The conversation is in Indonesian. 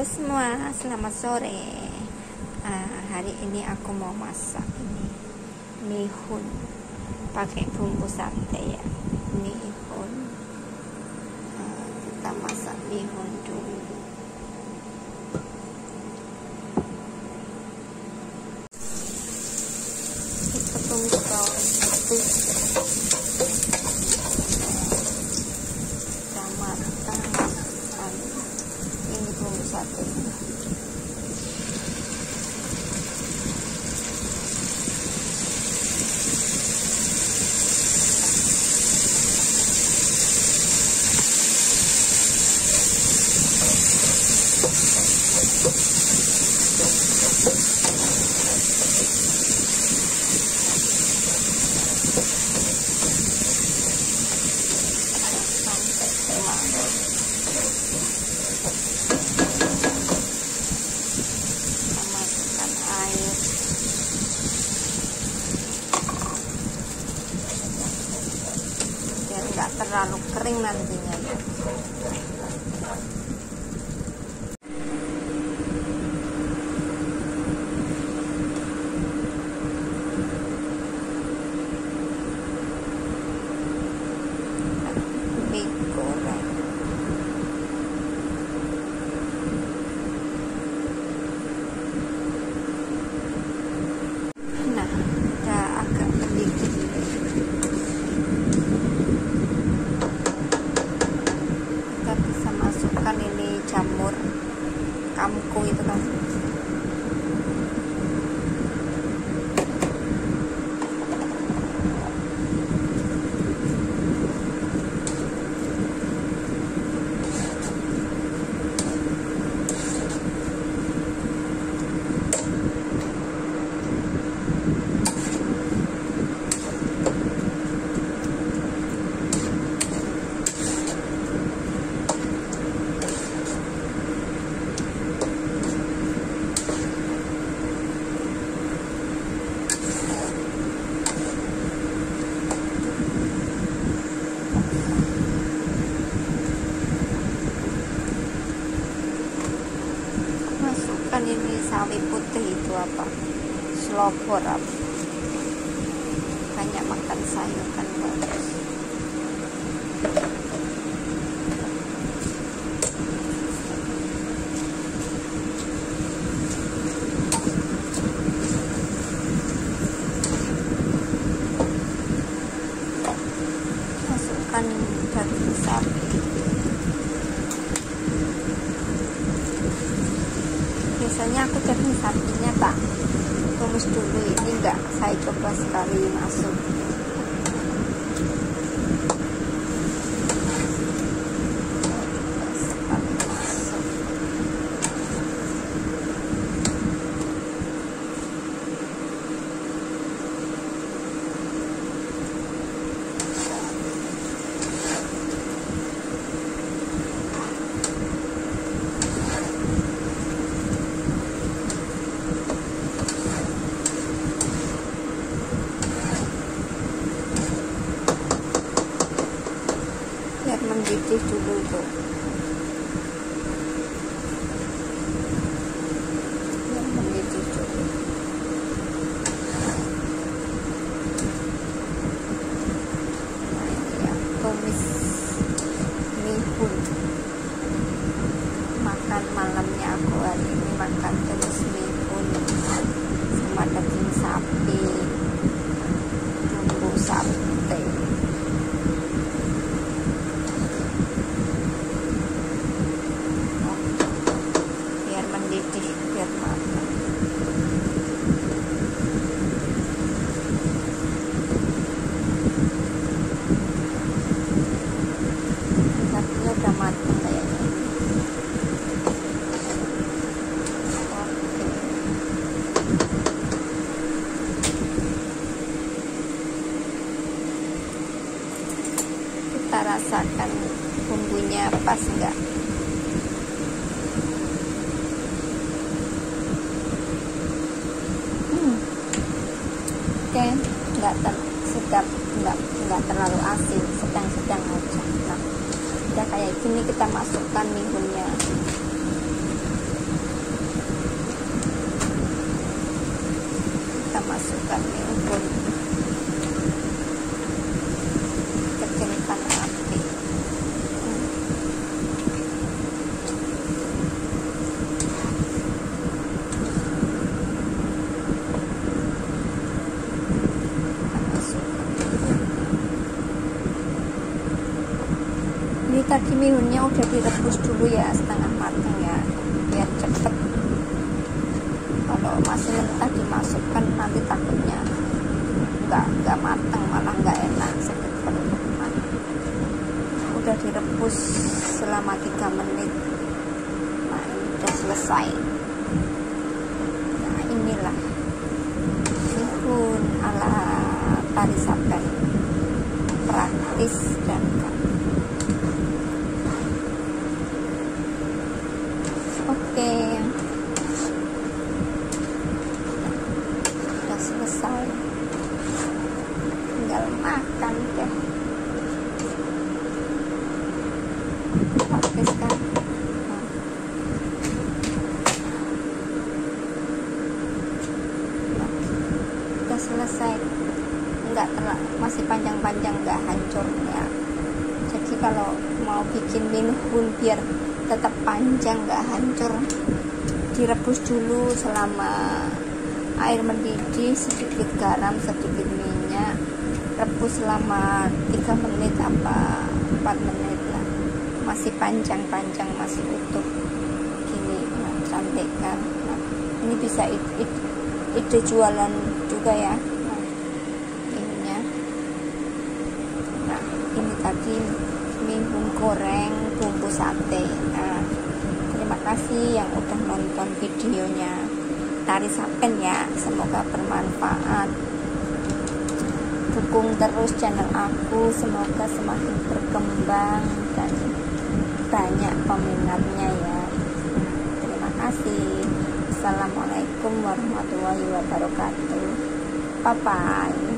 Halo semua, selamat sore. Ah, hari ini aku mau masak ini mihun pakai bumbu sate ya. Mihun. Ah, kita masak mihun dulu. Kita tumis bawang putih. Kita matangkan ini bumbu sate. sampai semangat kita masukkan air biar nggak terlalu kering nantinya. ya digoreng nah udah agak mendidih kita bisa masukkan ini jamur kamku itu kan ini sawi putih itu apa? Selopor apa? Banyak makan sayur kan bagus masukkan daging sapi biasanya aku daging sapinya tak tumis dulu ini enggak saya coba sekali masuk sekali masuk biar mendidih dulu tuh biar mendidih dulu nah ini ya tumis mihun makan malamnya aku hari ini makan tumis mihun sama daging sapi bumbu sate biar mendidih biar matang sapinya udah matang kayaknya oke rasakan bumbunya pas enggak Hmm. Oke, nggak ter sedap, nggak nggak terlalu asin, sedang-sedang aja. Nah, udah kayak gini kita masukkan mihunnya. Tadi mihunnya udah direbus dulu ya setengah matang ya biar cepet. Kalau masih mentah dimasukkan nanti takutnya nggak nggak matang malah nggak enak sakit perut. Udah direbus selama 3 menit. Nah ini udah selesai. Nah inilah bihun ala tari saben praktis dan oke udah selesai tinggal makan deh praktis kan nah. Nah, udah selesai nggak terlalu masih panjang-panjang nggak hancur ya. Jadi kalau mau bikin minhun biar tetap panjang nggak hancur direbus dulu selama air mendidih sedikit garam sedikit minyak rebus selama 3 menit apa 4 menit lah. Masih panjang-panjang masih utuh. Gini nah, cantik kan nah, ini bisa ide, ide jualan juga ya nah, ininya nah ini tadi mihun goreng bumbu sate. Nah terima kasih yang udah nonton videonya. Tari sapen ya semoga bermanfaat. Dukung terus channel aku semoga semakin berkembang dan banyak peminatnya ya. Terima kasih. Assalamualaikum warahmatullahi wabarakatuh. Bye bye